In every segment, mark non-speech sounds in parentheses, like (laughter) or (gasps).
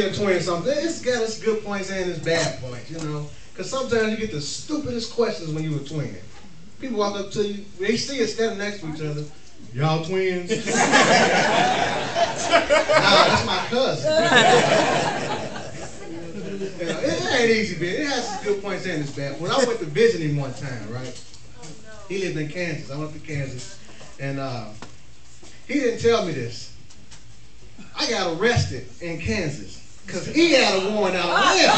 a twin something. It's got its good points and its bad points, you know. Because sometimes you get the stupidest questions when you're a twin. People walk up to you, they see you standing next to each other. Y'all twins? (laughs) nah, that's my cousin. you know, it, it, ain't easy, man. It has its good points and its bad. When I went to visit him one time, right? He lived in Kansas. I went to Kansas, and uh, he didn't tell me this. I got arrested in Kansas because he had a warrant out on him.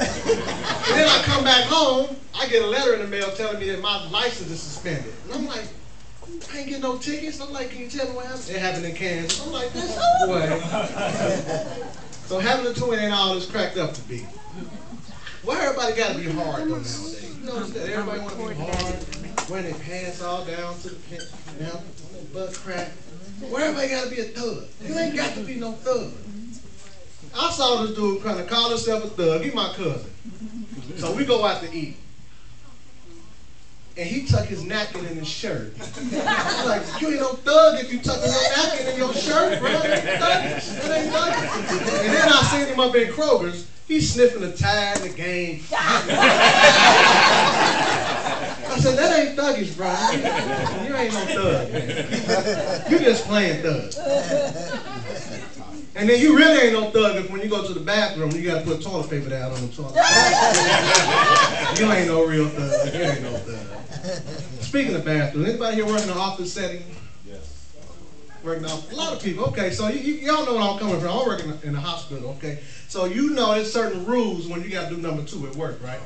and then I come back home, I get a letter in the mail telling me that my license is suspended. And I'm like, I ain't getting no tickets. I'm like, can you tell me what happened? It happened in Kansas. I'm like, this way. so having a twin ain't all it's cracked up to be. Why everybody got to be hard though nowadays? You notice that everybody want to be hard, wearing their pants all down to the down, butt crack. Why everybody got to be a thug? You ain't got to be no thug. I saw this dude trying to call himself a thug. He my cousin. So we go out to eat. And he tuck his napkin in his shirt. (laughs) I'm like, you ain't no thug if you tuck your napkin in your shirt, bro. That ain't. And then I seen him up in Kroger's. He's sniffing the tag, in the game. (laughs) I said, that ain't thuggish, bro. (laughs) You ain't no thug. You just playing thug. And then you really ain't no thug if when you go to the bathroom, you gotta put toilet paper down on the toilet. (laughs) you ain't no real thug. You ain't no thug. Speaking of bathroom, anybody here working in an office setting? Yes. Working off a lot of people. Okay, so you, all know what I'm coming from. I'm working in a hospital. Okay, so you know there's certain rules when you got to do number two at work, right?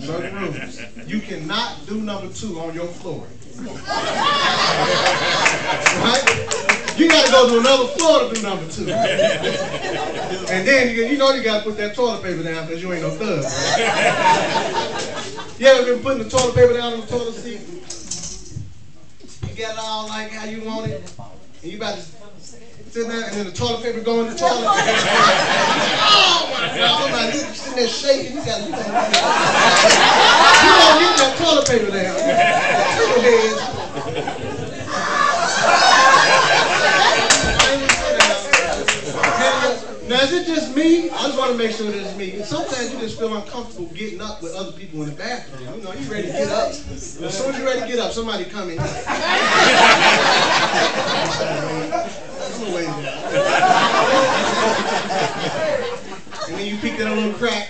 Certain rules. You cannot do number two on your floor. right? You got to go to another floor to do number two. And then you, you know you got to put that toilet paper down because you ain't no thug. Right? You ever been putting the toilet paper down on the toilet seat? It all like how you want it, and you about to sit there, and then the toilet paper go in the toilet. (laughs) oh my God! I'm like, you sitting there shaking. You got, (laughs) you don't get that toilet paper down. Take your Now, is it just me? I just want to make sure that it's me. sometimes you just feel uncomfortable getting up with other people in the bathroom. You know, you ready to get up. As soon as you're ready to get up, somebody come in. and then you peek that little crack.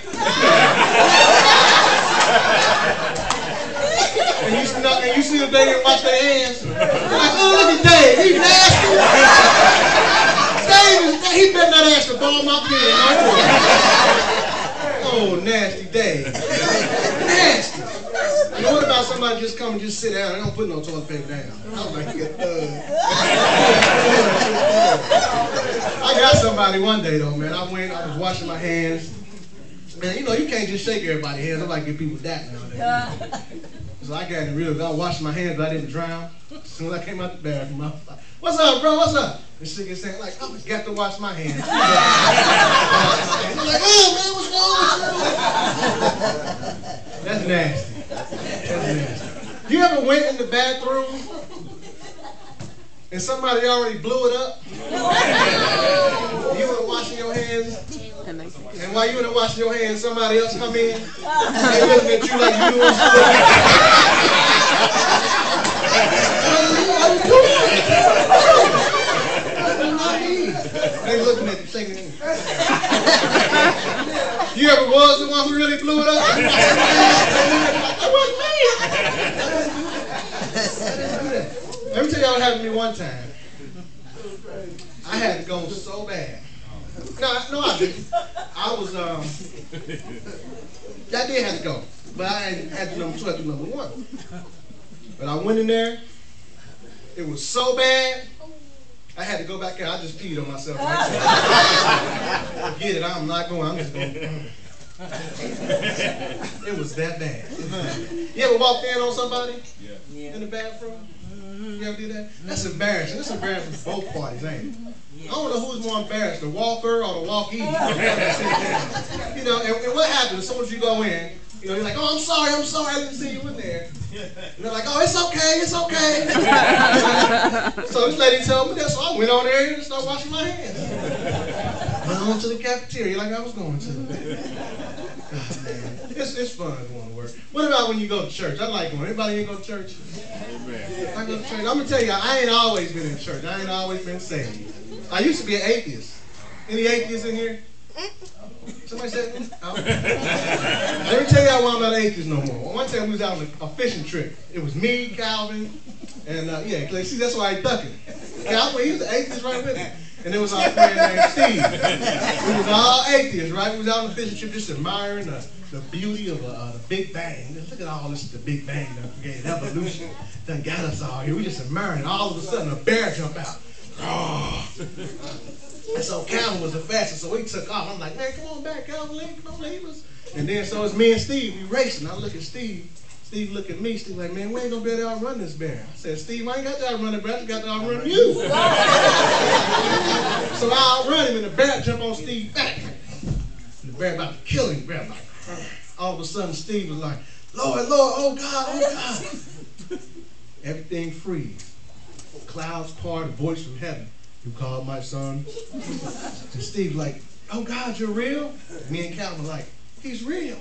and you see, and you see the thing and wash their hands. You're like, oh, look at Dave. He's nasty. He better not ask to ball my pen. (laughs) oh, nasty day. nasty. You know what about somebody just come and just sit down and don't put no toilet paper down? I was like, uh. (laughs) I got somebody one day though, man. I went, I was washing my hands. Man, you know, you can't just shake everybody's hands. I'm like give people that nowadays. (laughs) So I got it real. I washed my hands, but I didn't drown. As soon as I came out the bathroom, I was like, what's up, bro? What's up? And she can say, like, I got to wash my hands. (laughs) I'm like, oh, man, what's wrong with you? That's nasty. That's nasty. You ever went in the bathroom and somebody already blew it up? you were washing your hands, and while you in were washing your hands, somebody else come in, (laughs) they looking at you like you was They looking at you thinking. you ever was the one who really blew it up? (laughs) that wasn't me. Let me tell y'all what happened to me one time. I had it going so bad. No, no, I didn't. I was, um, I did have to go. But I had, to number two, I had to number one. But I went in there. It was so bad. I had to go back there. I just peed on myself. Forget it. I'm not going. I'm just going. it was that bad. You ever walked in on somebody yeah. in the bathroom? You ever do that? That's embarrassing. That's embarrassing for both parties, ain't it? I don't know who's more embarrassed, the walker or the walkie. (laughs) (laughs) you know, and, and what happens as soon as you go in? You know, you're like, oh, I'm sorry, I'm sorry, I didn't see you in there. And they're like, oh, it's okay, it's okay. (laughs) so this lady told me that, so I went on there and started washing my hands. I Went on to the cafeteria like I was going to. Oh, man. It's, it's fun going to work. What about when you go to church? I like going. Anybody here go to church? Amen. I go to church. I'm going to tell you, I ain't always been in church. I ain't always been saved. I used to be an atheist. Any atheists in here? Somebody said, oh. (laughs) Let me tell y'all why I'm not an atheist no more. One time we was out on a, fishing trip. It was me, Calvin, and uh, yeah, see, that's why I ducking. Calvin, he was an atheist right with me. And it was our friend named Steve. We was all atheists, right? We was out on a fishing trip just admiring the, the beauty of uh, the Big Bang. Look at all this, the Big Bang, the evolution that got us all here. We just admiring. All of a sudden, a bear jump out. (gasps) And so Calvin was the fastest, so he took off. I'm like, man, come on back, Calvin, come on, leave us. And then so it's me and Steve, we racing. I look at Steve. Steve look at me. Steve like, man, we ain't gonna be able to outrun this bear. I said, Steve, I ain't got to outrun the bear. I got to outrun you. (laughs) so I outrun him, and the bear jump on Steve back. The bear about to kill him. Bear like, all of a sudden, Steve was like, Lord, Lord, oh God, oh God. Everything freeze. Clouds part, a voice from heaven. You called my son? (laughs) And Steve like, oh God, you're real? Me and Calvin like, he's real.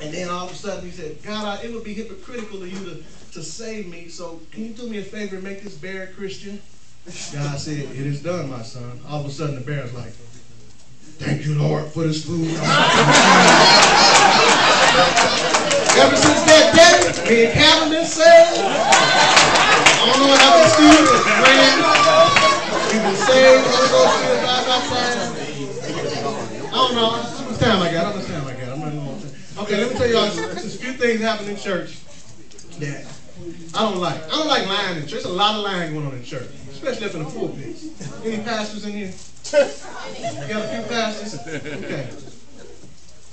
And then all of a sudden he said, God, I, it would be hypocritical of you to, to save me, so can you do me a favor and make this bear Christian? God said, it is done, my son. All of a sudden the bear's like, thank you, Lord, for this food. (laughs) Ever since that day, me and Calvin been saved. I to Steve, man. You been saved, Holy Ghost filled. I don't know. How much time I got? How much time I got? I'm running time. Okay, let me tell you all. There's a few things happen in church that I don't like. I don't like lying in church. There's a lot of lying going on in church, especially up in the pulpit. Any pastors in here? You got a few pastors? Okay.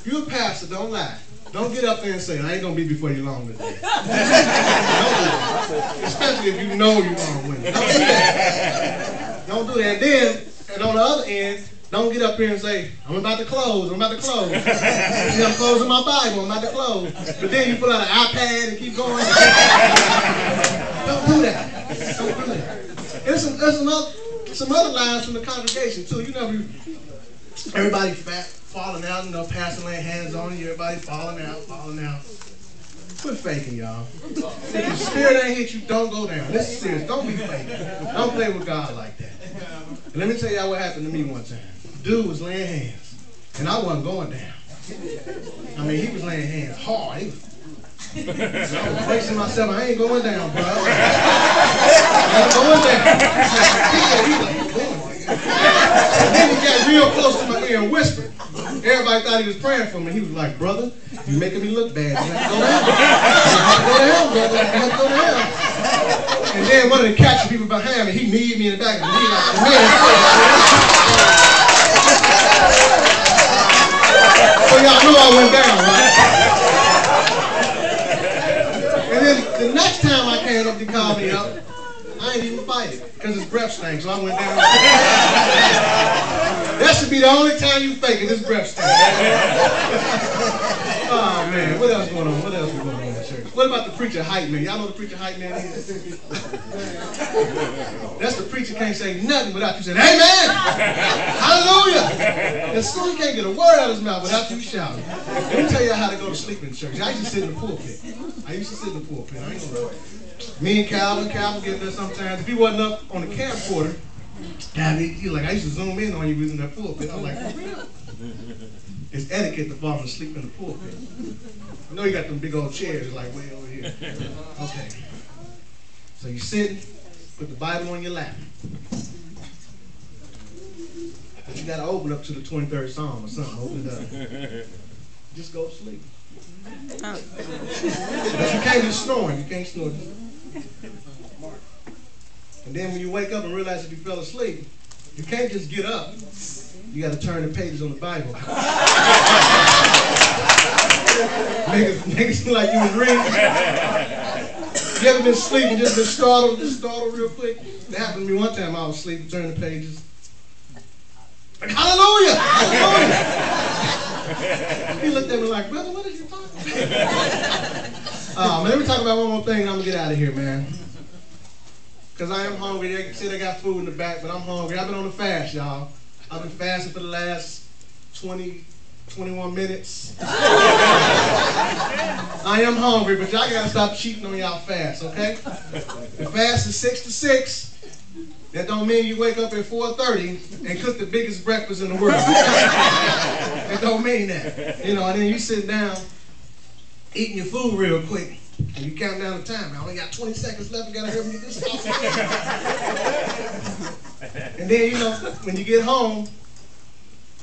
You're a pastor, don't lie. Don't get up there and say, I ain't to be before you long today. (laughs) Especially if you know you're going to win. Don't do that. Don't do that. And then, and on the other end, don't get up here and say, I'm about to close, I'm about to close. I'm closing my Bible, I'm about to close. But then you pull out an iPad and keep going. don't do that. Don't do that. There's some, there's some, other, some other lines from the congregation, too. You know, everybody fat falling out, you know, passing laying hands on you, everybody falling out, falling out. Quit faking, y'all. If the spirit ain't hit you, don't go down. This is serious. Don't be faking. Don't play with God like that. And let me tell y'all what happened to me one time. Dude was laying hands, and I wasn't going down. I mean, he was laying hands hard. He was, I was bracing myself. I ain't going down, bro. I ain't going down. he said, and then he got real close to my ear and whispered. Everybody thought he was praying for me. He was like, brother, you're making me look bad. To go to hell. Go to hell, brother. To go to hell. And then one of the catch people behind me, he kneed me in the back of the knee like, man. So y'all know I went down, right? And then the next time I came up, he called me up. I ain't even fight it because his breath stank, so I went down. That should be the only time you faking this breath stank. (laughs) oh man, what else going on? What else going on in the church? What about the preacher hype man? Y'all know the preacher hype man is? That's the preacher can't say nothing without you saying, Amen! Hallelujah! And so he can't get a word out of his mouth without you shouting. Let me tell you how to go to sleep in church. I used to sit in the pulpit. I used to sit in the pulpit. I ain't gonna me and Calvin, Calvin get there sometimes. If he wasn't up on the camcorder, God, he, he like I used to zoom in on you using that pulpit. I'm like, for real? (laughs) It's etiquette to fall asleep in the pulpit. I know you got them big old chairs like way over here. Okay. So you sit, put the Bible on your lap. But you gotta open up to the 23rd Psalm or something. Open it up. (laughs) Just go to sleep. Oh. But you can't be snoring. You can't snore. And then when you wake up and realize that you fell asleep, you can't just get up. You got to turn the pages on the Bible. it, make it like you was reading. You ever been sleeping, just been startled, just startled real quick? That happened to me one time. I was sleeping, turning the pages. Like, hallelujah! Hallelujah! he looked at me like, brother, what are you talking about? (laughs) Ah, man, let me talk about one more thing and I'm going to get out of here, man. Because I am hungry. They say they got food in the back, but I'm hungry. I've been on the fast, y'all. I've been fasting for the last 20, 21 minutes. (laughs) I am hungry, but y'all gotta stop cheating on y'all fast, okay? The fast is 6 to 6. That don't mean you wake up at 4.30 and cook the biggest breakfast in the world. (laughs) that don't mean that. You know, and then you sit down eating your food real quick. And you count down the time. I only got 20 seconds left. You gotta help me this. (laughs) and then, you know, when you get home,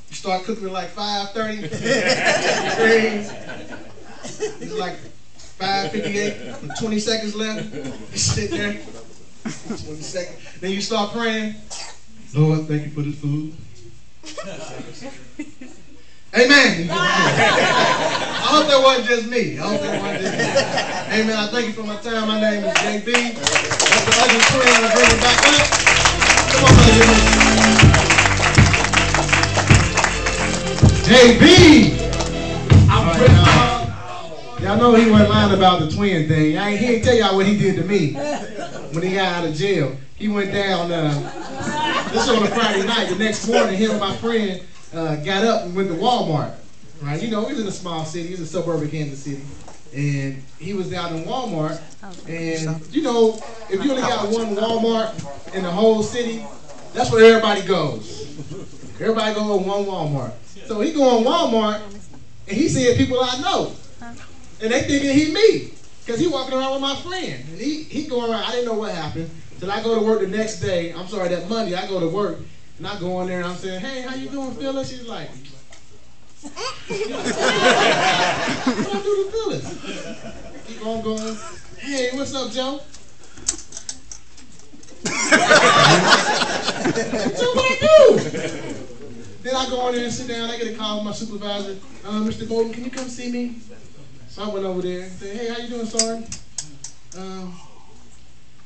you start cooking at like 5.30. (laughs) it's like 5.58, 20 seconds left. You sit there. 20 seconds. Then you start praying. Lord, thank you for this food. Amen. (laughs) I hope that wasn't just me. I hope that wasn't just me. Amen. I thank you for my time. My name is JB. That's the ugly twin. I bring it back up. Come on, brother. JB. I'm right, Y'all know he wasn't lying about the twin thing. I ain't, he ain't tell y'all what he did to me when he got out of jail. He went down, uh, this was on a Friday night. The next morning, him and my friend uh, got up and went to Walmart. Right? You know, he's in a small city. He's in suburban Kansas City. And he was down in Walmart. Oh. And, you know, if you only got one Walmart in the whole city, that's where everybody goes. Everybody go to one Walmart. So he go in Walmart, and he seeing people I know. And they thinking he me. Because he walking around with my friend. And he, he going around, I didn't know what happened. Till I go to work the next day, I'm sorry, that Monday, I go to work, and I go in there and I'm saying, hey, how you doing, Phyllis? She's like, what I do to Phyllis? Keep on going. Hey, what's up, Joe? so what I do? Then I go in there and sit down. I get a call from my supervisor. Uh, Mr. Bolton, can you come see me? So I went over there and said, hey, how you doing, Sergeant? Um,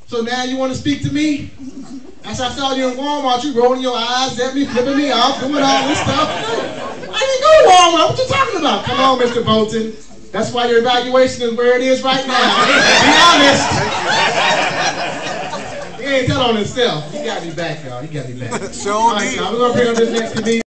so now you want to speak to me? As I saw you in Walmart, you rolling your eyes at me, flipping me off, doing all this stuff. I didn't go to Walmart. What you talking about? Come on, Mr. Bolton. That's why your evaluation is where it is right now. Be honest. he ain't tell on himself. He got me back, y'all. He got me back. (laughs) Sure all right, y'all. We're going to bring up this next comedian.